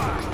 Ah!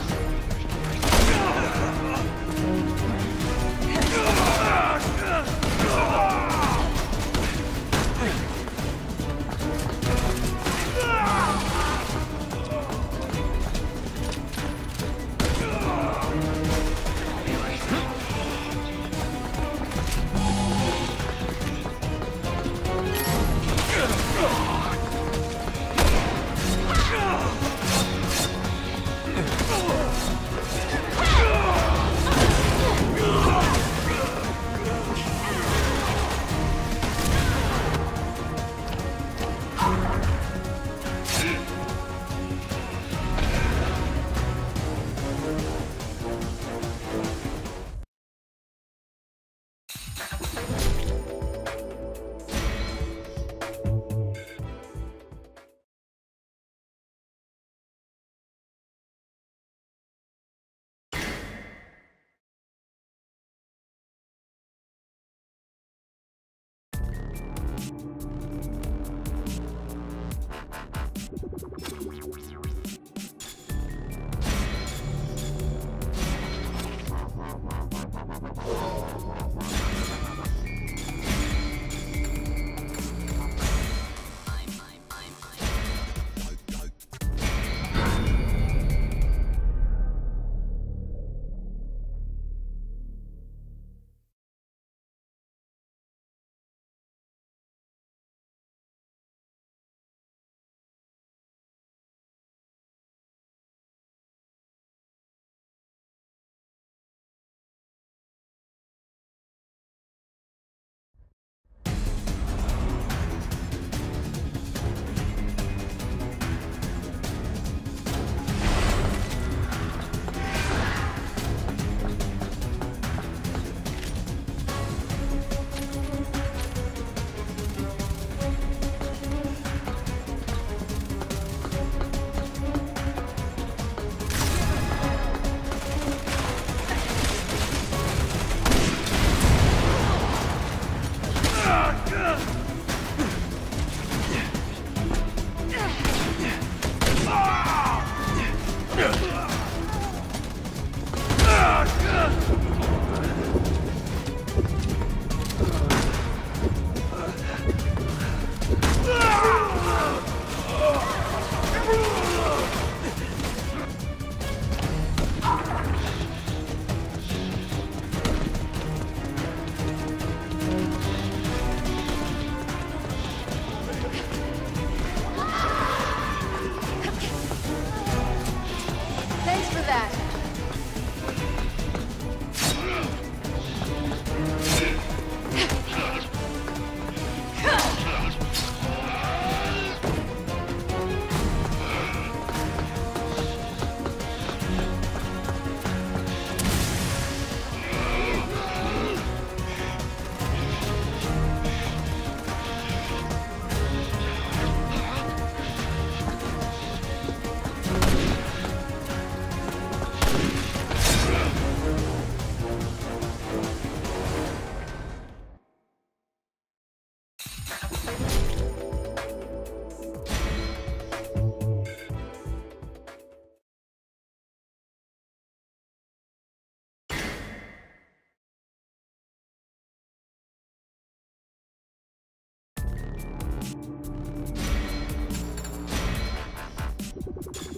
you